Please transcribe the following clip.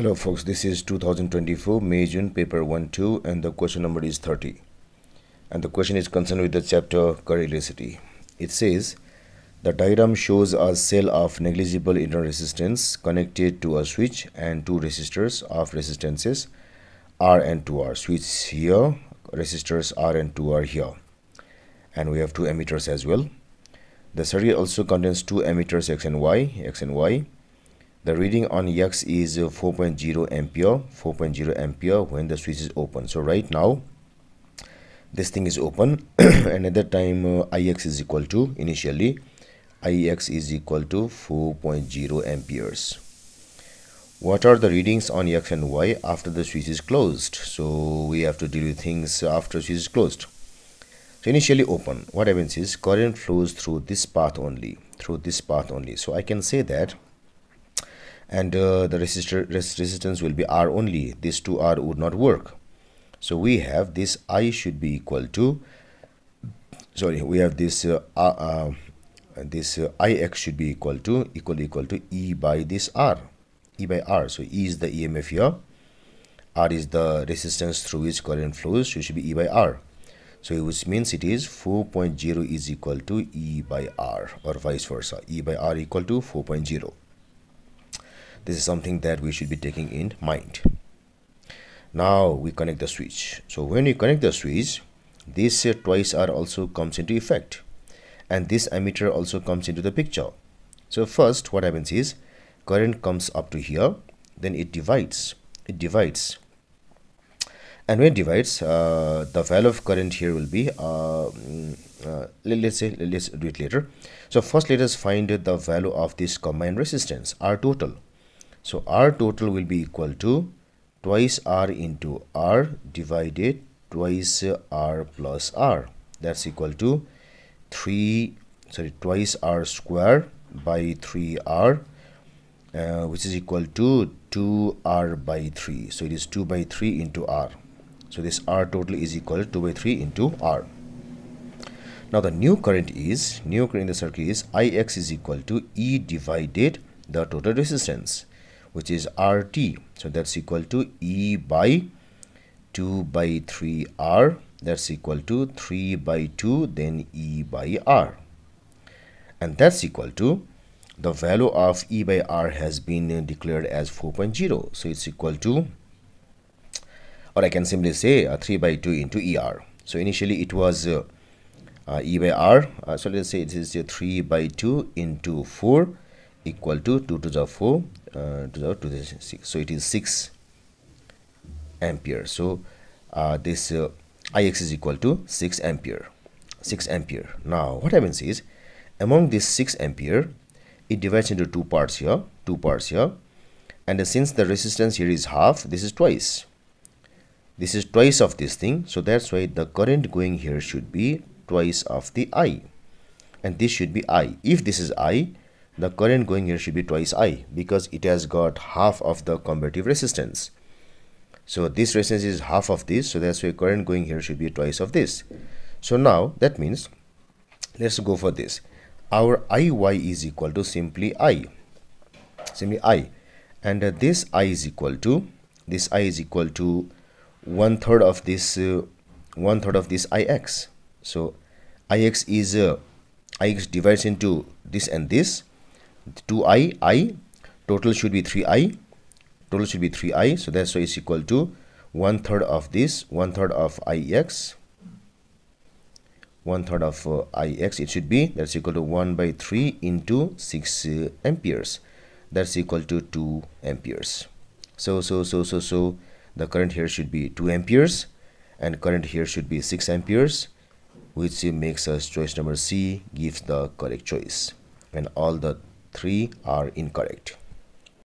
Hello folks, this is 2024 May June paper 1-2 and the question number is 30. And the question is concerned with the chapter current electricity. It says the diagram shows a cell of negligible internal resistance connected to a switch and two resistors of resistances R and 2R. Switch here, resistors R and 2 are here. And we have two ammeters as well. The circuit also contains two ammeters X and Y, X and Y the reading on X is 4.0 ampere 4.0 ampere when the switch is open. So right now this thing is open. And at that time uh, ix is equal to initially ix is equal to 4.0 amperes. What are the readings on x and y after the switch is closed? So we have to deal with things after switch is closed. So initially open. What happens is current flows through this path only through this path only. So i can say that and uh, the resistor res resistance will be R only. This 2R would not work. So we have this I should be equal to sorry we have this uh, uh, this uh, Ix should be equal to equal equal to E by this R. E by R. So E is the EMF here. R is the resistance through which current flows so it should be E by R. So which means it is 4.0 is equal to E by R or vice versa. E by R equal to 4.0 this is something that we should be taking in mind. Now we connect the switch. So when we connect the switch this twice R also comes into effect. And this ammeter also comes into the picture. So first what happens is current comes up to here then it divides. It divides. And when it divides uh, the value of current here will be uh, mm, uh, let's say let's do it later. So first let us find the value of this combined resistance r total so R total will be equal to twice R into R divided twice R plus R. That's equal to 3 sorry twice R square by 3R uh, which is equal to 2R by 3. So it is 2 by 3 into R. So this R total is equal to 2 by 3 into R. Now the new current is, new current in the circuit is Ix is equal to E divided the total resistance which is RT. So that's equal to E by 2 by 3R. That's equal to 3 by 2 then E by R. And that's equal to the value of E by R has been declared as 4.0. So it's equal to or I can simply say uh, 3 by 2 into ER. So initially it was uh, uh, E by R. Uh, so let's say it is uh, 3 by 2 into 4 equal to 2 to the 4 uh, to the to the 6 so it is 6 ampere. So uh, this uh, ix is equal to 6 ampere 6 ampere. Now what happens is among this 6 ampere it divides into two parts here two parts here. And since the resistance here is half this is twice. This is twice of this thing. So that's why the current going here should be twice of the i. And this should be i. If this is i the current going here should be twice I because it has got half of the comparative resistance. So this resistance is half of this, so that's why current going here should be twice of this. So now that means, let's go for this. Our IY is equal to simply I, simply I, and uh, this I is equal to, this I is equal to one third of this, uh, one third of this IX. So IX is, uh, IX divides into this and this, 2i i total should be 3i total should be 3i so that's why it's equal to one third of this one third of ix one third of uh, ix it should be that's equal to 1 by 3 into 6 uh, amperes. That's equal to 2 amperes. So so so so so the current here should be 2 amperes and current here should be 6 amperes which makes us choice number c gives the correct choice. And all the 3 are incorrect